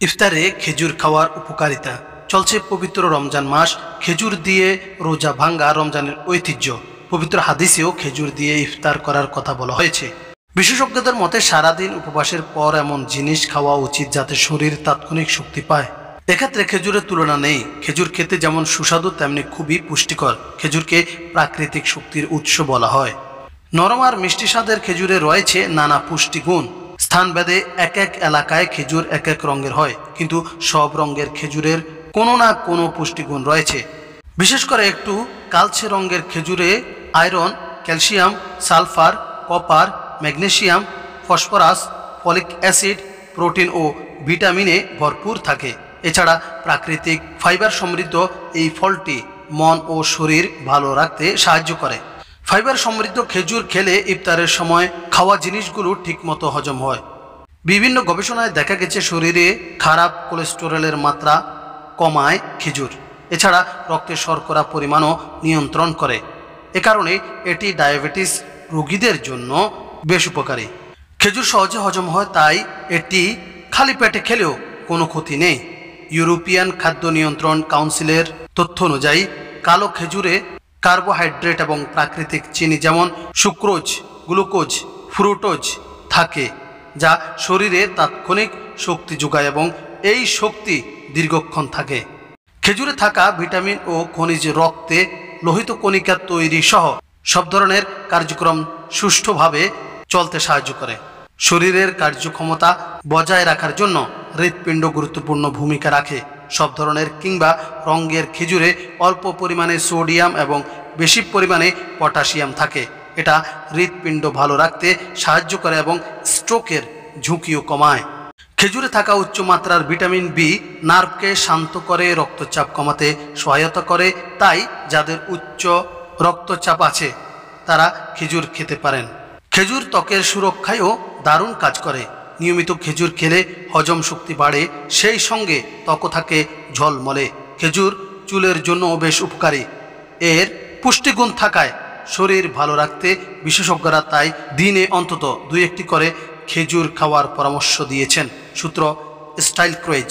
ইফতারে খেজুর খাওয়ার উপকারিতা। চলছে পবিত্র রমজান মাস, খেজুর দিয়ে রোজা ভাঙ্গা রমজানের ঐতিহ্য। পবিত্র হাদিসেও খেজুর দিয়ে ইফতার করার কথা বলা হয়েছে। বিশেষজ্ঞদের মতে, সারাদিন উপবাসের পর এমন জিনিস খাওয়া উচিত যাতে শরীর তাৎক্ষণিক শক্তি পায়। এক্ষেত্রে খেজুরের তুলনা নেই। খেজুর খেতে যেমন সুস্বাদু, তেমনি খুবই পুষ্টিকর। খেজুরকে প্রাকৃতিক শক্তির উৎস বলা হয়। নরম আর মিষ্টি স্বাদের খেজুরে রয়েছে নানা পুষ্টিগুণ। স্থানভেদে এক এক এলাকায় খেজুর এক এক রঙের হয়, কিন্তু সব রঙের খেজুরের কোনো না কোনো পুষ্টিগুণ রয়েছে। বিশেষ করে একটু কালচে রঙের খেজুরে iron, calcium, sulphur, copper magnesium phosphorus, folic acid, protein ও ভিটামিনে ভরপুর থাকে। এছাড়া প্রাকৃতিক ফাইবার সমৃদ্ধ এই ফলটি মন ও শরীর ভালো রাখতে সাহায্য করে। ফাইবার সমৃদ্ধ খেজুর খেলে ইফতারের সময় খাওয়া জিনিসগুলো ঠিকমতো হজম হয়। বিভিন্ন গবেষণায় দেখা গেছে শরীরে খারাপ কোলেস্টেরলের মাত্রা কমায় খেজুর। এছাড়া রক্তে শর্করা পরিমাণও নিয়ন্ত্রণ করে। এ কারণে এটি ডায়াবেটিস রোগীদের জন্য বেশ উপকারী। খেজুর সহজে হজম হয়, তাই এটি খালি পেটে খেলেও কোনো ক্ষতি নেই। ইউরোপিয়ান খাদ্য নিয়ন্ত্রণ কাউন্সিলের তথ্য অনুযায়ী, কালো খেজুরে কার্বোহাইড্রেট এবং প্রাকৃতিক চিনি যেমন সুক্রোজ, গ্লুকোজ, ফ্রুটোজ থাকে, যা শরীরে তাৎক্ষণিক শক্তি যোগায় এবং এই শক্তি দীর্ঘক্ষণ থাকে। খেজুরে থাকা ভিটামিন ও খনিজ রক্তে লোহিত কণিকা তৈরি সহ সব ধরনের কার্যক্রম সুষ্ঠুভাবে চলতে সাহায্য করে। শরীরের কার্যক্ষমতা বজায় রাখার জন্য হৃৎপিণ্ড গুরুত্বপূর্ণ ভূমিকা রাখে। সব ধরনের কিংবা রঙের খেজুরে অল্প পরিমাণে সোডিয়াম এবং বেশি পরিমাণে পটাশিয়াম থাকে। এটা হৃৎপিণ্ড ভালো রাখতে সাহায্য করে এবং স্ট্রোকের ঝুঁকিও কমায়। খেজুরে থাকা উচ্চমাত্রার ভিটামিন বি নার্ভকে শান্ত করে, রক্তচাপ কমাতে সহায়তা করে। তাই যাদের উচ্চ রক্তচাপ আছে, তারা খেজুর খেতে পারেন। খেজুর ত্বকের সুরক্ষায়ও দারুণ কাজ করে। নিয়মিত খেজুর খেলে হজম শক্তি বাড়ে, সেই সঙ্গে ত্বক থাকে ঝলমলে। খেজুর চুলের জন্য বেশ উপকারী। এর পুষ্টিগুণ থাকায় শরীর ভালো রাখতে বিশেষজ্ঞরা তাই দিনে অন্তত দুই একটি করে খেজুর খাওয়ার পরামর্শ দিয়েছেন, সূত্র স্টাইল ক্রেজ